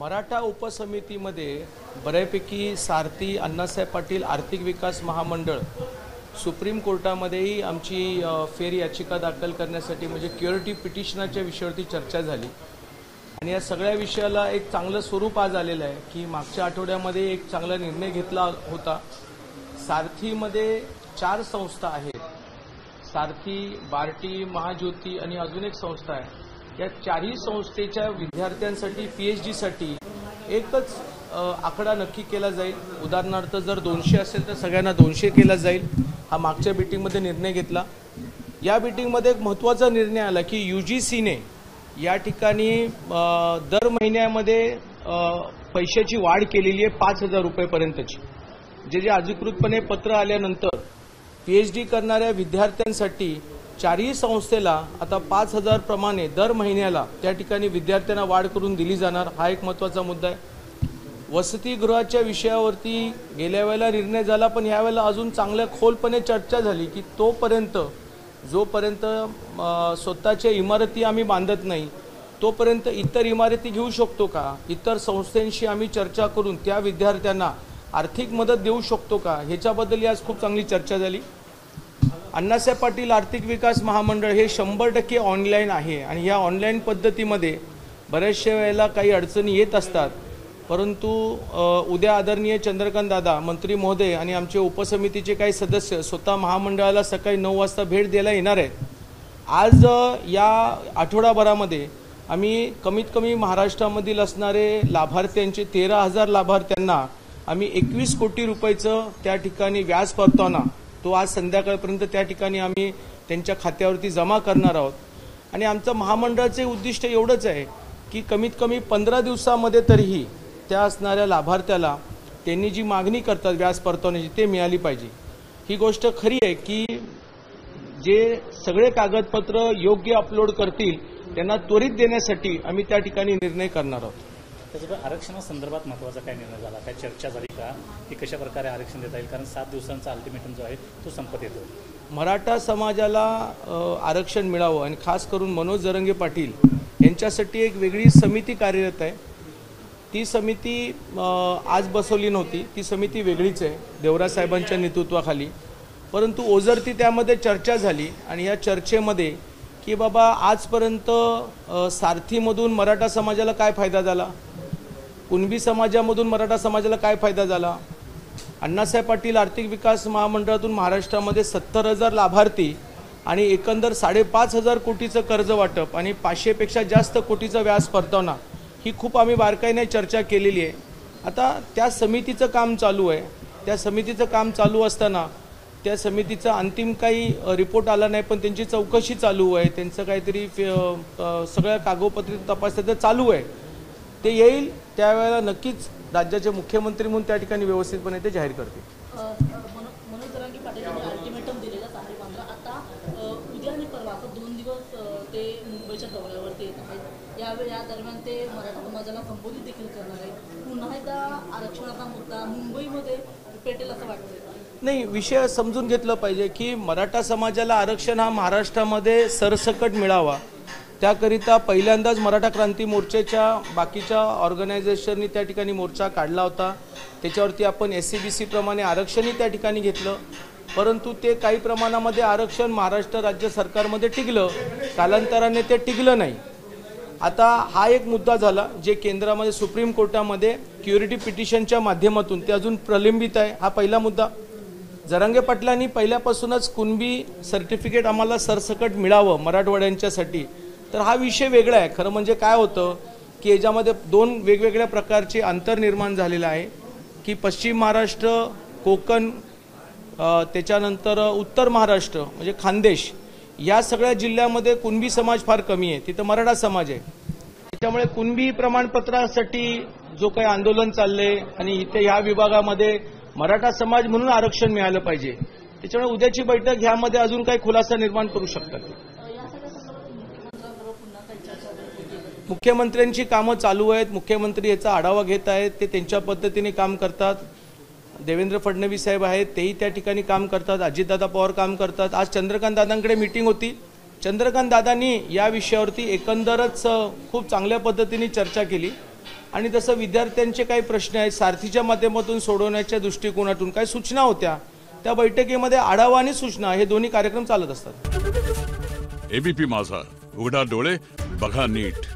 मराठा उपसमितीमध्ये बऱ्यापैकी सारथी अण्णासाहेब पाटील आर्थिक विकास महामंडळ सुप्रीम कोर्टामध्येही आमची फेर याचिका दाखल करण्यासाठी म्हणजे क्युरिटी पिटिशनाच्या विषयावरती चर्चा झाली. आणि या सगळ्या विषयाला एक चांगलं स्वरूप आज आलेलं आहे की मागच्या आठवड्यामध्ये एक चांगला निर्णय घेतला होता. सारथीमध्ये चार संस्था आहेत. सारथी बार्टी महाज्योती आणि अजून एक संस्था आहे. या चारही संस्थेच्या विद्यार्थ्यांसाठी पी एच डीसाठी एकच आकडा नक्की केला जाईल. उदाहरणार्थ जर दोनशे असेल तर सगळ्यांना दोनशे केला जाईल. हा मागच्या मिटिंगमध्ये निर्णय घेतला. या मिटिंगमध्ये एक महत्त्वाचा निर्णय आला की यू जी सीने या ठिकाणी दर महिन्यामध्ये पैशाची वाढ केलेली आहे पाच हजार रुपयेपर्यंतची. जे जे अधिकृतपणे पत्र आल्यानंतर पी एच डी करणाऱ्या विद्यार्थ्यांसाठी चारही संस्थेला आता पाच हजार प्रमाणे दर महिन्याला त्या ठिकाणी विद्यार्थ्यांना वाढ करून दिली जाणार हा एक महत्त्वाचा मुद्दा आहे. वसतिगृहाच्या विषयावरती गेल्या वेळेला निर्णय झाला पण यावेळेला अजून चांगल्या खोलपणे चर्चा झाली की तोपर्यंत जोपर्यंत स्वतःच्या इमारती आम्ही बांधत नाही तोपर्यंत इतर इमारती घेऊ शकतो का? इतर संस्थांशी आम्ही चर्चा करून त्या विद्यार्थ्यांना आर्थिक मदत देऊ शकतो का? ह्याच्याबद्दल आज खूप चांगली चर्चा झाली. अण्णासाहेब पाटील आर्थिक विकास महामंडळ हे शंभर टक्के ऑनलाईन आहे आणि ह्या ऑनलाईन पद्धतीमध्ये बऱ्याचशा वेळेला काही अडचणी येत असतात. परंतु उद्या आदरणीय चंद्रकांत दादा मंत्री महोदय आणि आमचे उपसमितीचे काही सदस्य स्वतः महामंडळाला सकाळी नऊ वाजता भेट द्यायला येणार आहेत. आज या आठवडाभरामध्ये आम्ही कमीत कमी महाराष्ट्रामधील असणारे लाभार्थ्यांचे तेरा हजार लाभार्थ्यांना आम्ही एकवीस कोटी रुपयाचं त्या ठिकाणी व्याज परताना तो आज संध्याकाळपर्यंत त्या ठिकाणी आम्ही त्यांच्या खात्यावरती जमा करणार आहोत. आणि आमचं महामंडळाचे उद्दिष्ट एवढंच आहे की कमीत कमी पंधरा दिवसामध्ये तरीही त्या असणाऱ्या लाभार्थ्याला त्यांनी जी मागणी करतात व्याज परतावण्याची ते मिळाली पाहिजे. ही गोष्ट खरी आहे की जे सगळे कागदपत्र योग्य अपलोड करतील त्यांना त्वरित देण्यासाठी आम्ही त्या ठिकाणी निर्णय करणार आहोत. त्याच्यामुळे आरक्षणासंदर्भात महत्त्वाचा काय निर्णय झाला? काय चर्चा झाली का? की कशा प्रकारे आरक्षण देता येईल? कारण सात दिवसांचा अल्टिमेटम जो आहे तो संपत येतो. मराठा समाजाला आरक्षण मिळावं आणि खास करून मनोज जरंगे पाटील यांच्यासाठी एक वेगळी समिती कार्यरत आहे. ती समिती आज बसवली नव्हती. ती समिती वेगळीच आहे देवराज साहेबांच्या नेतृत्वाखाली. परंतु ओझरती त्यामध्ये चर्चा झाली आणि या चर्चेमध्ये की बाबा आजपर्यंत सारथीमधून मराठा समाजाला काय फायदा झाला? कुणबी समाजामधून मराठा समाजाला काय फायदा झाला? अण्णासाहेब पाटील आर्थिक विकास महामंडळातून महाराष्ट्रामध्ये सत्तर हजार लाभार्थी आणि एकंदर साडेपाच हजार कोटीचं कर्ज वाटप आणि पाचशेपेक्षा जास्त कोटीचं व्याज परतावना ही खूप आम्ही बारकाईने चर्चा केलेली आहे. आता त्या समितीचं काम चालू आहे. त्या समितीचं काम चालू असताना त्या समितीचा अंतिम काही रिपोर्ट आला नाही पण त्यांची चौकशी चालू आहे. त्यांचं काहीतरी सगळ्या कागोपत्री तपास चालू आहे. ते येईल त्यावेळेला नक्कीच राज्याचे मुख्यमंत्री म्हणून त्या ठिकाणी व्यवस्थितपणे ते जाहीर करतील. नाही विषय समजून घेतलं पाहिजे की मराठा समाजाला आरक्षण हा महाराष्ट्रामध्ये सरसकट मिळावा. त्याकरिता पहिल्यांदाच मराठा क्रांती मोर्चाच्या बाकीच्या ऑर्गनायझेशननी त्या ठिकाणी मोर्चा काढला होता. त्याच्यावरती आपण एस सी बी सी प्रमाणे आरक्षणही त्या ठिकाणी घेतलं. परंतु ते काही प्रमाणामध्ये आरक्षण महाराष्ट्र राज्य सरकारमध्ये टिकलं. कालांतराने ते टिकलं नाही. आता हा एक मुद्दा झाला जे केंद्रामध्ये सुप्रीम कोर्टामध्ये क्युरिटी पिटिशनच्या माध्यमातून ते अजून प्रलंबित आहे हा पहिला मुद्दा. जरांगे पाटलांनी पहिल्यापासूनच कुणबी सर्टिफिकेट आम्हाला सरसकट मिळावं मराठवाड्यांच्यासाठी तर हा विषय वेगळा आहे. खरं म्हणजे काय होतं की याच्यामध्ये दोन वेगवेगळ्या प्रकारचे अंतर निर्माण झालेलं आहे की पश्चिम महाराष्ट्र कोकण त्याच्यानंतर उत्तर महाराष्ट्र म्हणजे खानदेश या सगळ्या जिल्ह्यामध्ये कुणबी समाज फार कमी आहे. तिथं मराठा समाज आहे. त्याच्यामुळे कुणबी प्रमाणपत्रासाठी जो काही आंदोलन चाललंय आणि इथे ह्या विभागामध्ये मराठा समाज म्हणून आरक्षण मिळालं पाहिजे. त्याच्यामुळे उद्याची बैठक ह्यामध्ये अजून काही खुलासा निर्माण करू शकतात अ, या सगळ्या संदर्भात मुख्यमंत्र्यांबरोबर पुन्हा काही चर्चा वगैरे होती आहे का? मुख्यमंत्र्यांची कामं चालू आहेत मुख्यमंत्री याचा आढावा घेत आहेत ते त्यांच्या पद्धतीने काम करतात. देवेंद्र फडणवीस साहेब आहेत तेही त्या ठिकाणी काम करतात अजितदादा पवार काम करतात. आज चंद्रकांत दादांकडे मिटिंग होती. चंद्रकांत दादांनी या विषयावरती एकंदरच खूप चांगल्या पद्धतीने चर्चा केली. आणि तसं विद्यार्थ्यांचे काही प्रश्न आहेत सारथीच्या माध्यमातून सोडवण्याच्या दृष्टिकोनातून काही सूचना होत्या. त्या बैठकीमध्ये आढावा आणि सूचना हे दोन्ही कार्यक्रम चालत असतात. एबीपी माझा. उघडा डोळे बघा नीट.